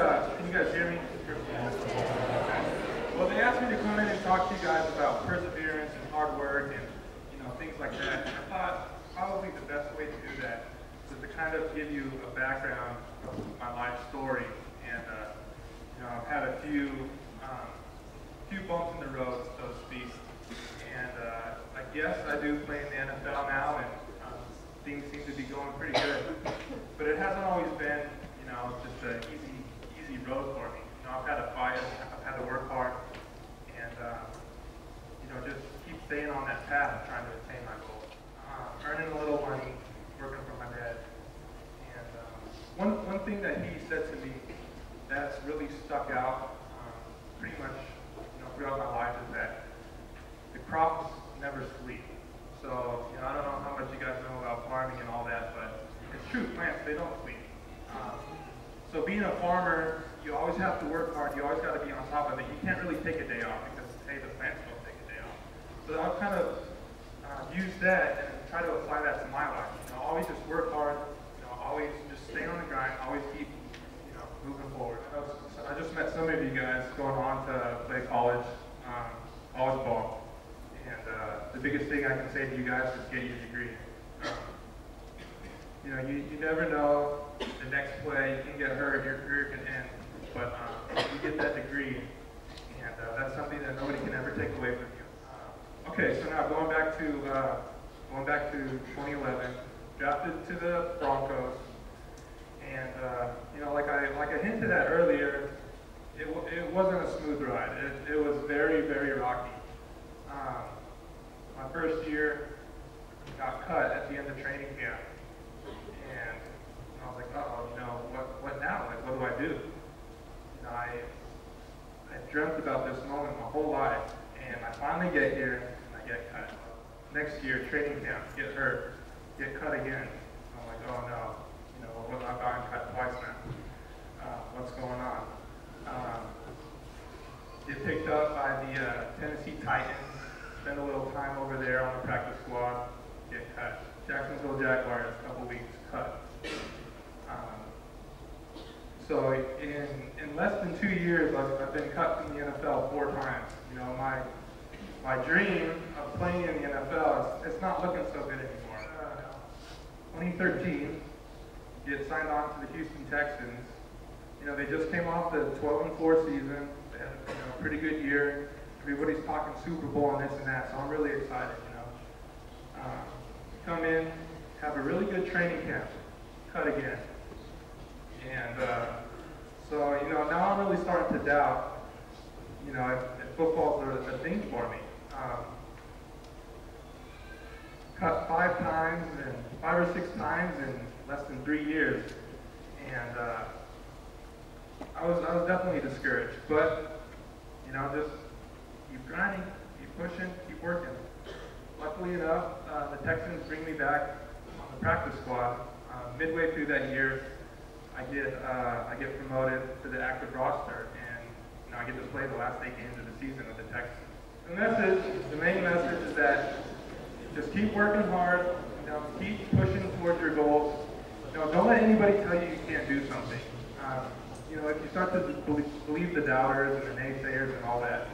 can you guys hear me? Well, they asked me to come in and talk to you guys about perseverance and hard work and you know things like that. And I thought probably the best way to do that is to kind of give you a background of my life story. And uh, you know, I've had a few um, few bumps in the road, so to speak. And uh, I guess I do play in the NFL now, and um, things seem to be going pretty good. But it hasn't always been, you know, just an easy road for me. You know, I've had to fight, I've had to work hard, and um, you know, just keep staying on that path, trying to attain my goal. Um, earning a little money, working for my dad. And um, one one thing that he said to me that's really stuck out, um, pretty much, you know, throughout my life is that the crops never sleep. So, you know, I don't know how much you guys know about farming and all that, but it's true, plants, they don't sleep. Um, so being a farmer, you always have to work hard, you always got to be on top of it. You can't really take a day off because, hey, the plants don't take a day off. So I've kind of uh, used that and try to apply that to my life. You know, always just work hard, you know, always just stay on the grind, always keep, you know, moving forward. I, was, I just met some of you guys going on to play college, um, college ball. And uh, the biggest thing I can say to you guys is get your degree. You know, you, you never know the next play, you can get hurt, your career can end. But um, you get that degree, and uh, that's something that nobody can ever take away from you. Uh, okay, so now going back to uh, going back to 2011, drafted to the Broncos, and uh, you know, like I like I hinted at earlier, it, it wasn't a smooth ride. It, it was very very rocky. Um, my first year got cut at the end of training camp. And I was like, oh, you know, what, what now? Like, what do I do? I, I dreamt about this moment my whole life, and I finally get here, and I get cut. Next year, training camp, get hurt, get cut again. I'm like, oh no, you know, I've gotten cut twice now. Uh, what's going on? Um, get picked up by the uh, Tennessee Titans spend a little time over there on the practice squad, get cut. Jacksonville Jaguars, a couple weeks, cut. Um, so in less than two years, I've, I've, been cut from the NFL four times. You know, my, my dream of playing in the NFL, is, it's not looking so good anymore. Uh, 2013, get signed on to the Houston Texans. You know, they just came off the 12 and 4 season. They had you know, a pretty good year everybody's talking Super Bowl and this and that, so I'm really excited, you know. Uh, come in, have a really good training camp, cut again. And uh, so, you know, now I'm really starting to doubt, you know, if, if football's a, a thing for me. Um, cut five times and five or six times in less than three years. And uh, I was I was definitely discouraged. But, you know, just keep grinding, keep pushing, keep working. Luckily enough, uh, the Texans bring me back on the practice squad. Uh, midway through that year, I get uh, I get promoted to the active roster, and you know, I get to play the last eight games of the season with the Texans. The message, the main message is that just keep working hard, you know, keep pushing towards your goals. You know, don't let anybody tell you you can't do something. Um, you know, if you start to believe the doubters and the naysayers and all that,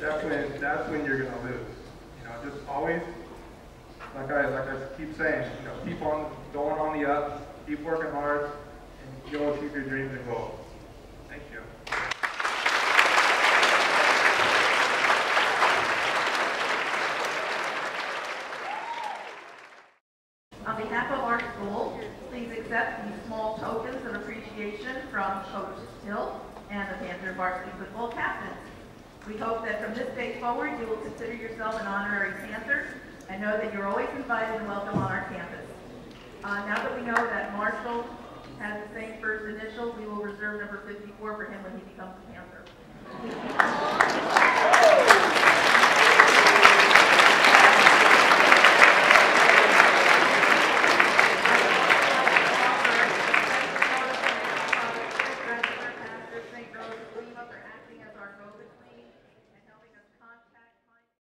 that's when that's when you're gonna lose. You know, just always like I like I keep saying, you know, keep on going on the up, keep working hard, and you'll achieve your dreams and goals. Thank you. On behalf of our school, please accept these small tokens of appreciation from Coach Hill and the Panther varsity football captains. We hope that from this day forward, you will consider yourself an honorary Panther and know that you're always invited and welcome on our campus. Uh, now that we know that Marshall has the same first initial, we will reserve number 54 for him when he becomes a Panther.